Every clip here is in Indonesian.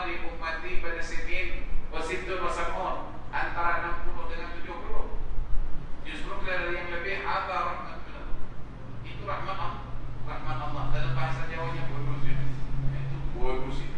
Malik Ummati pada Sinin Wasidun Wasamun Antara 60 dengan 70 Justru kira yang lebih apa rahmat Itu rahmat Allah Rahmat Allah Dalam bahasa Jawanya bonus ya. Itu bonus.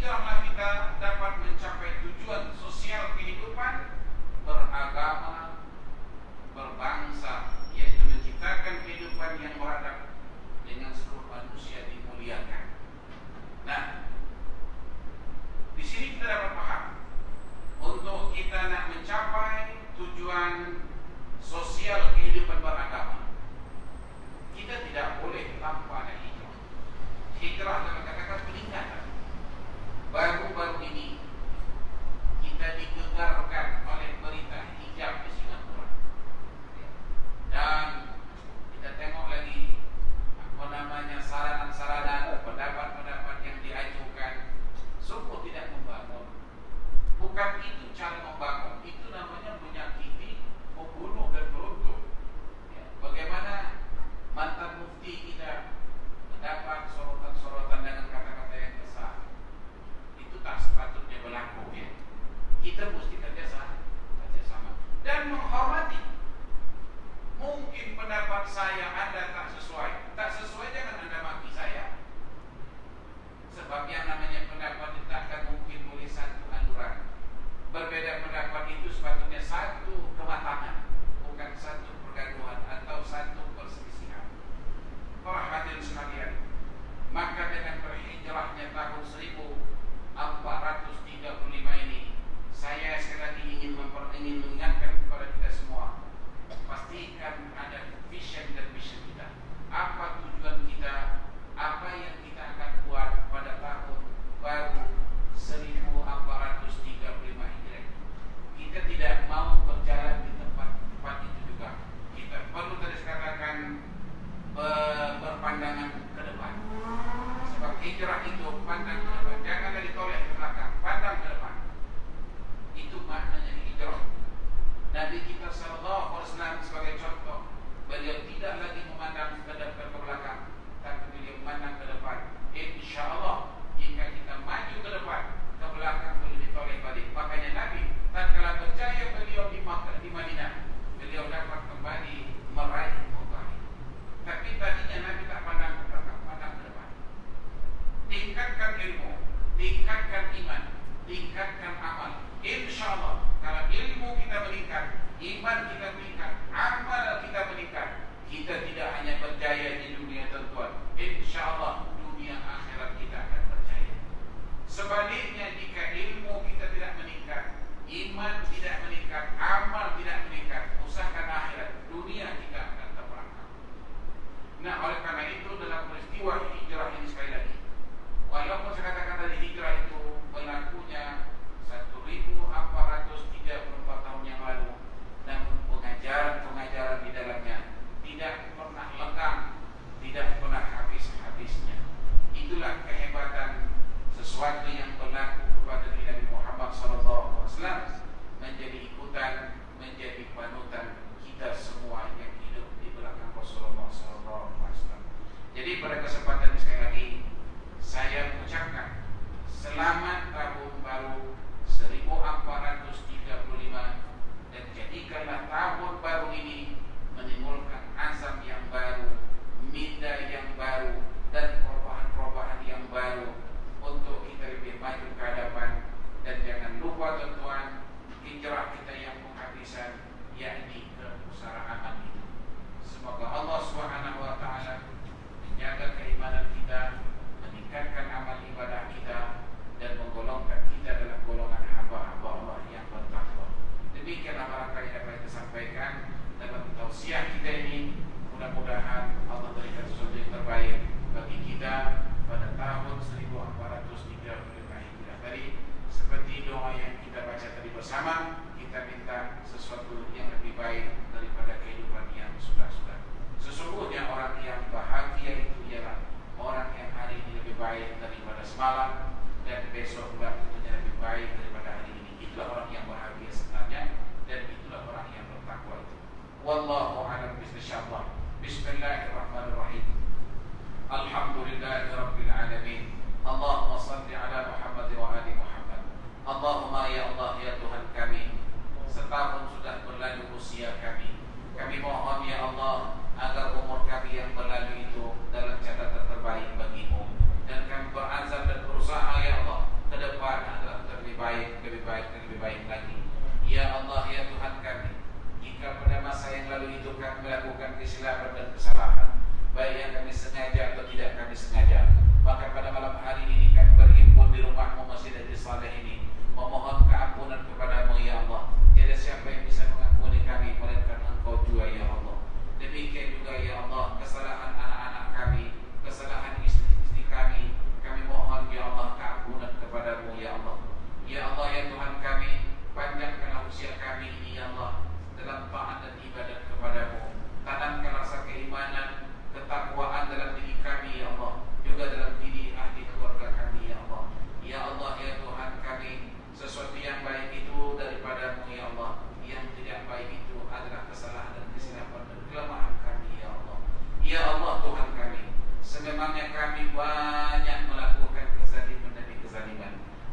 Tidaklah kita dapat mencapai tujuan sosial kehidupan beragama, berbangsa, yaitu menciptakan kehidupan yang beradab dengan seluruh manusia dimuliakan. Nah, di sini kita dapat paham untuk kita nak mencapai tujuan sosial kehidupan beragama kita tidak boleh tanpa ada hijrah. Hijrah menghormati. Mungkin pendapat saya Anda tak sesuai. Tak sesuai jangan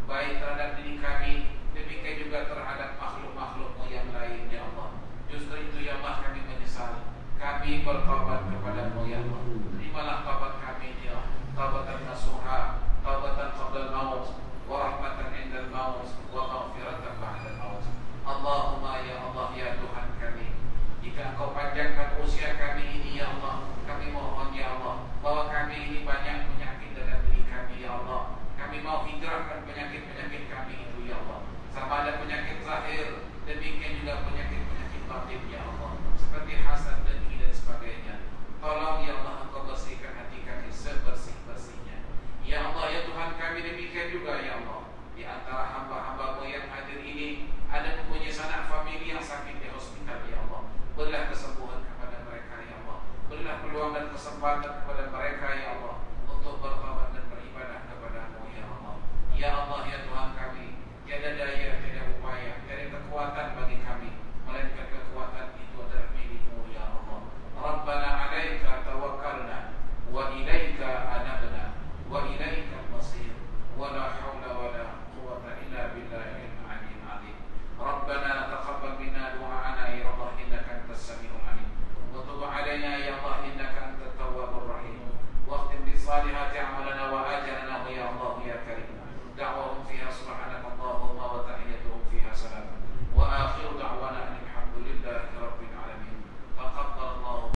baik terhadap diri kami demikian juga terhadap makhluk-makhluk yang lain ya Allah. Justru itu yang mas kami menyesal. Kami bertobat kepada mu ya Allah. Terimalah tobat kami ya Allah. Tobatan nasuha tobatan qabla maut.